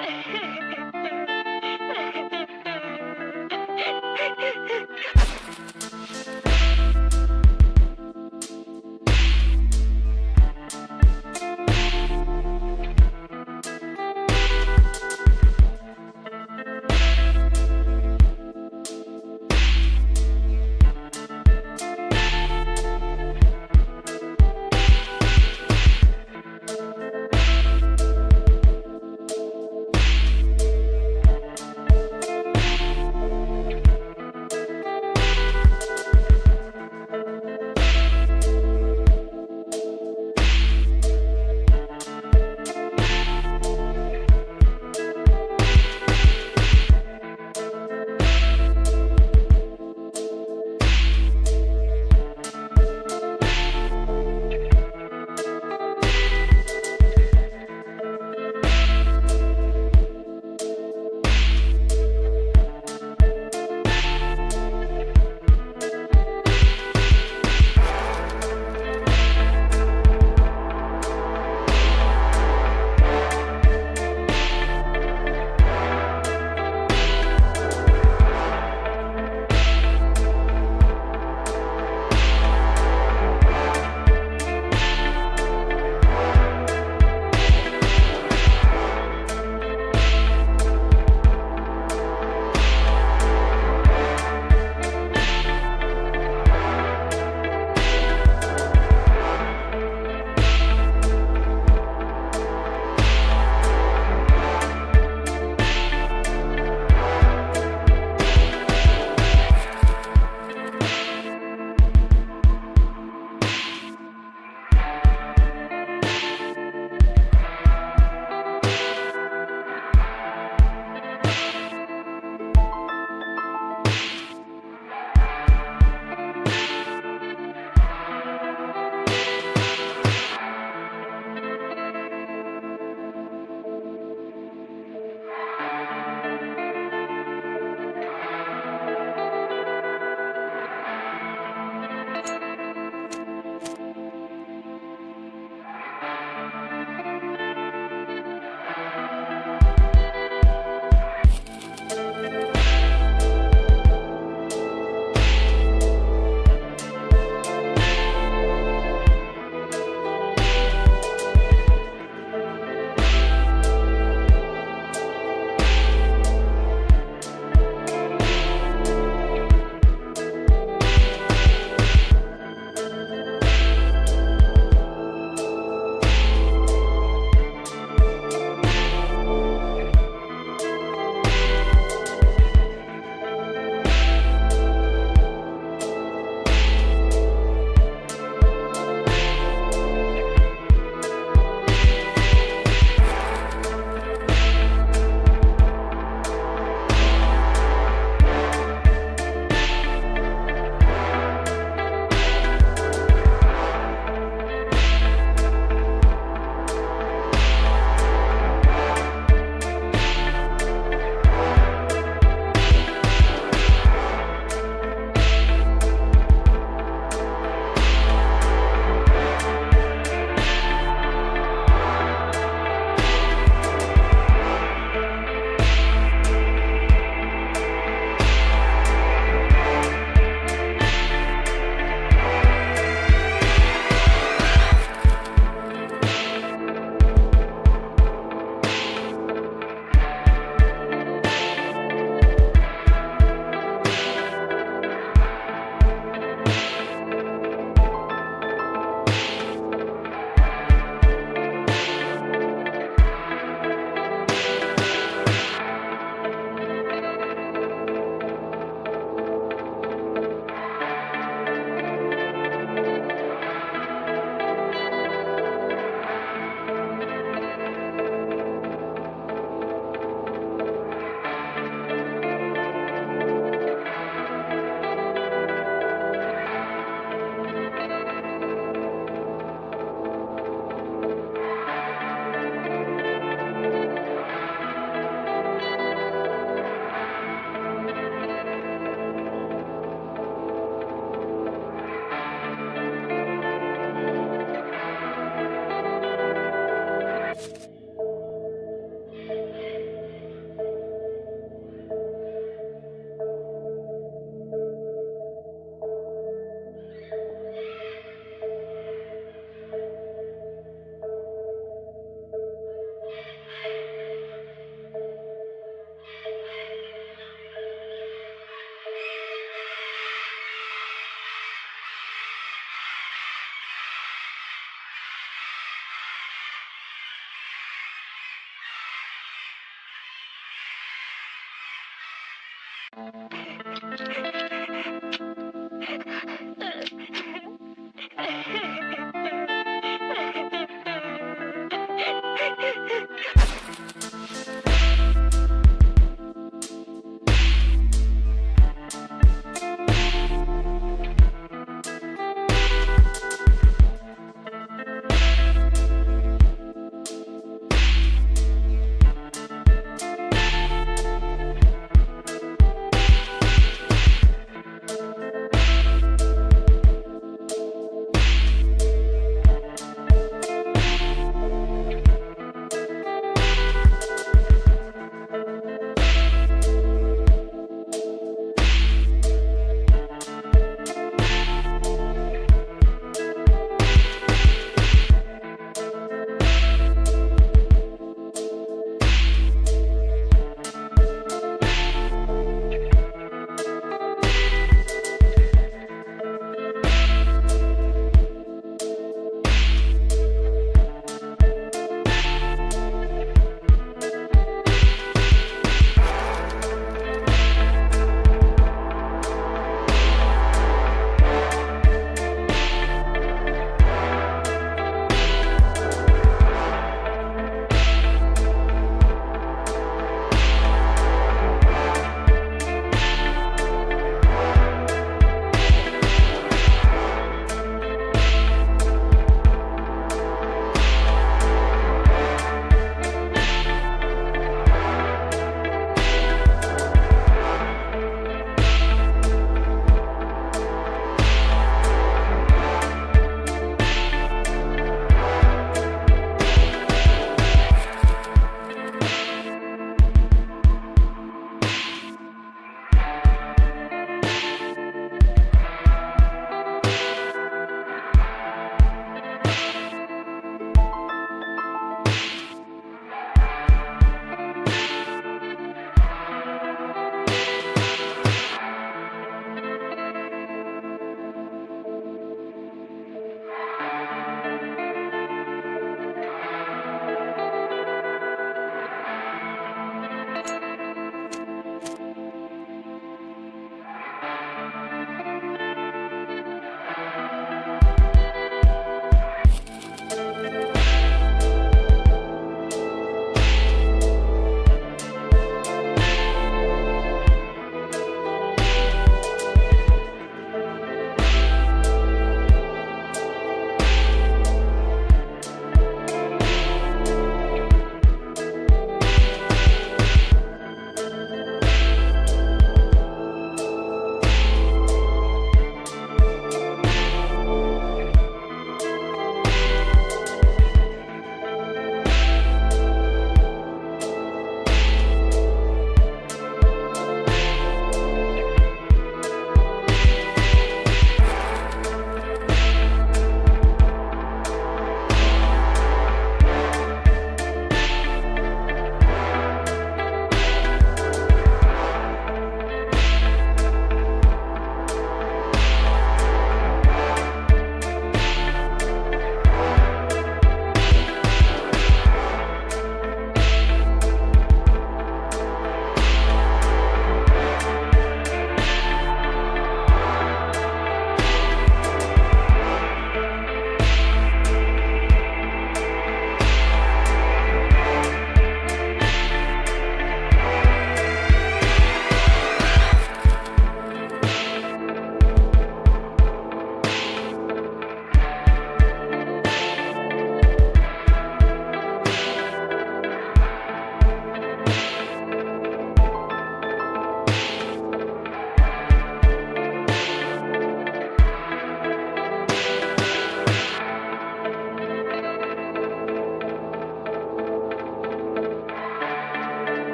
Ha ha ha!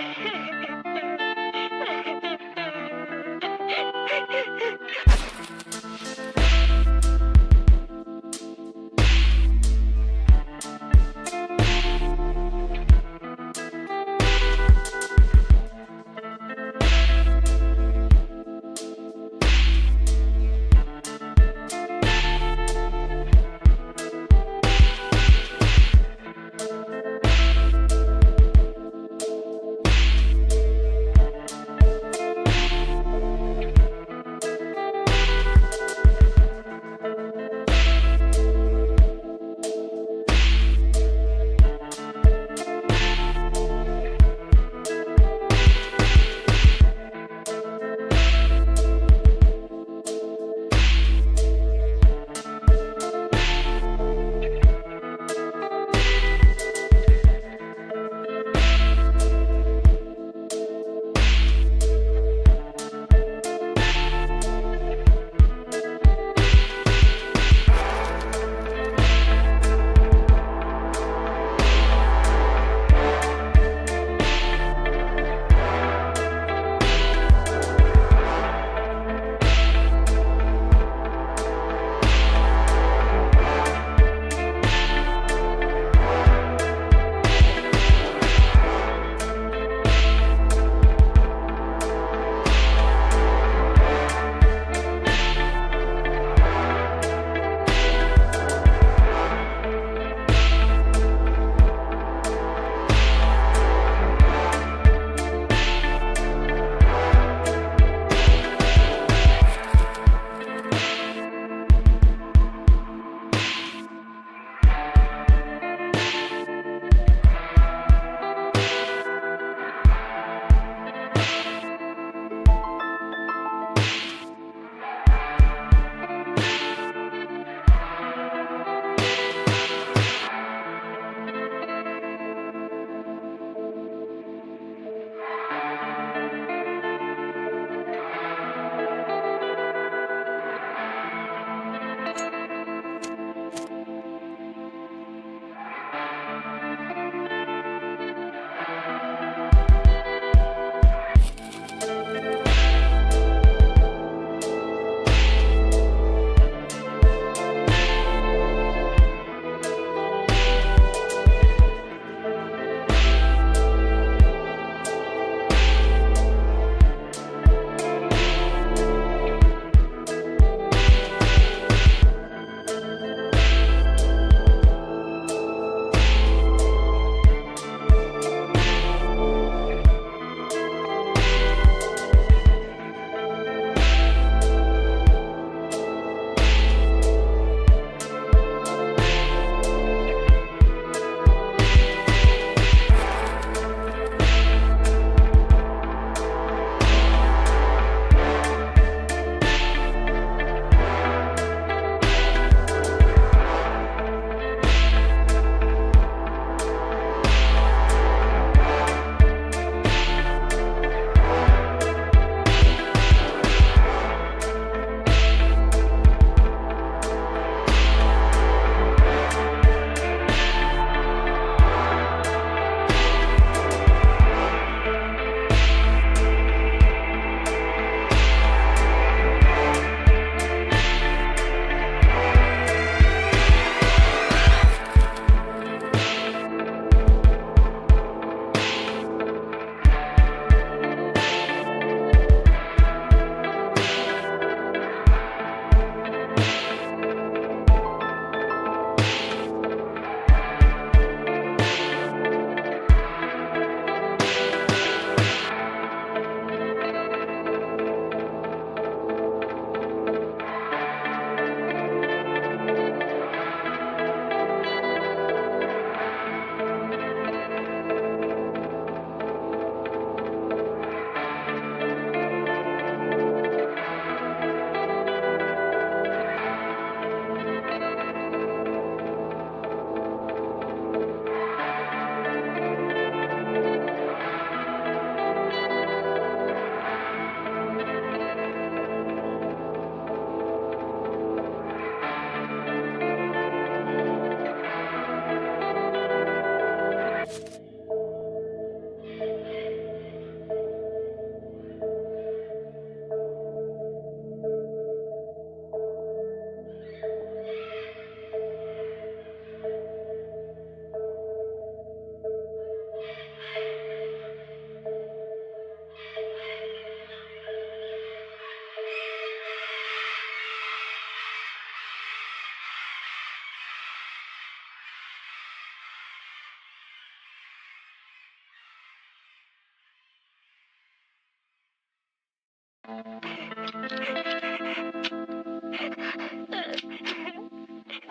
Hehehehe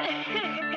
Yeah.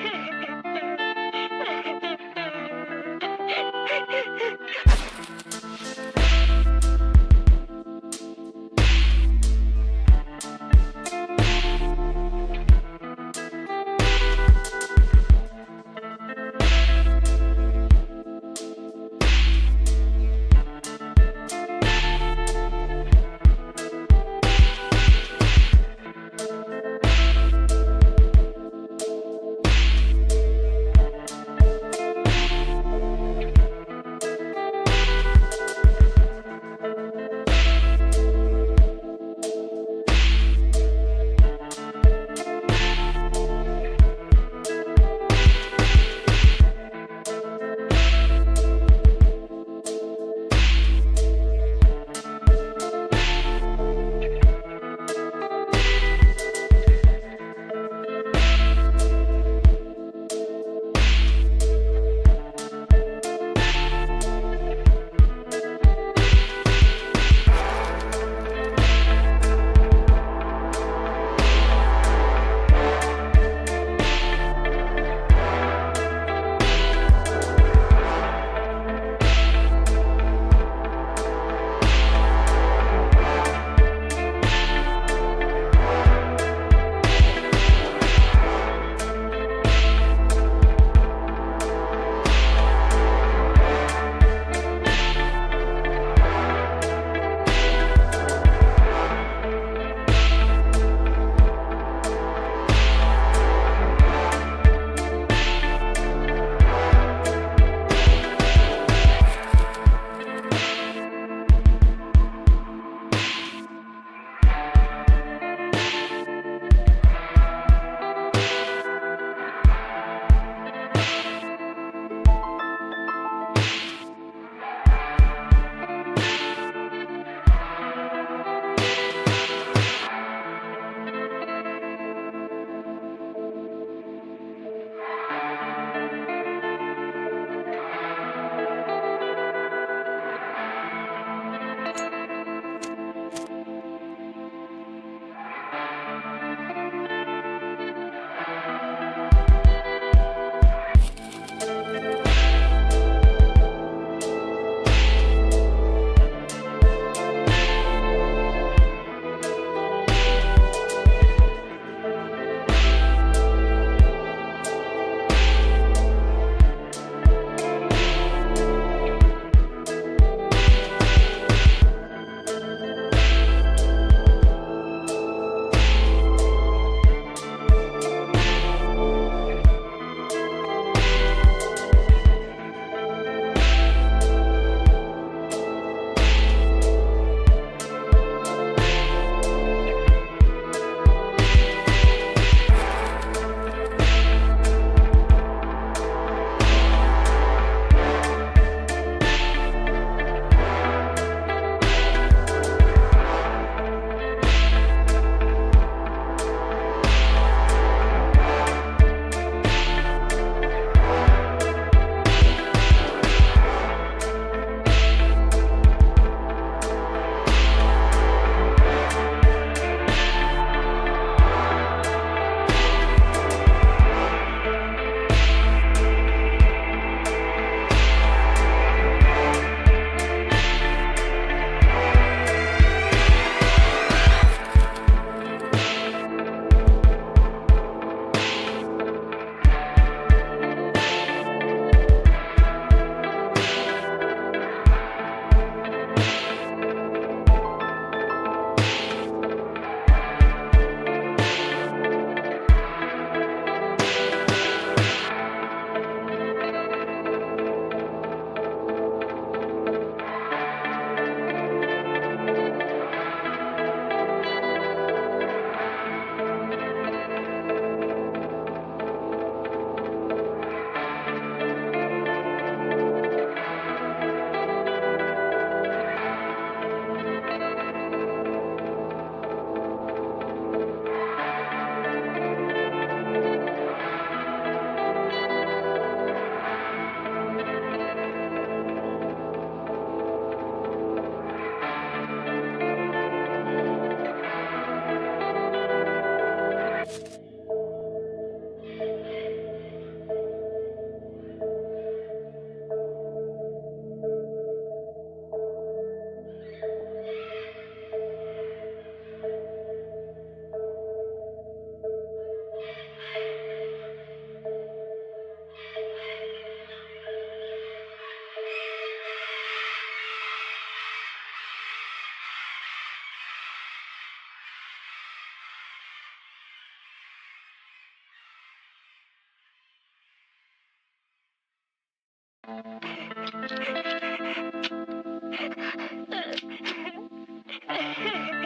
है Bye.